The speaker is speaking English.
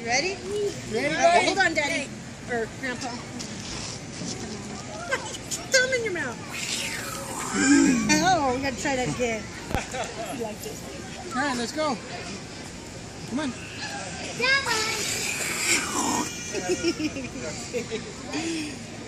You ready? Ready, hold on, Daddy. Or Grandpa. Thumb in your mouth. oh, we gotta try that again. Like this? All right, let's go. Come on. That one.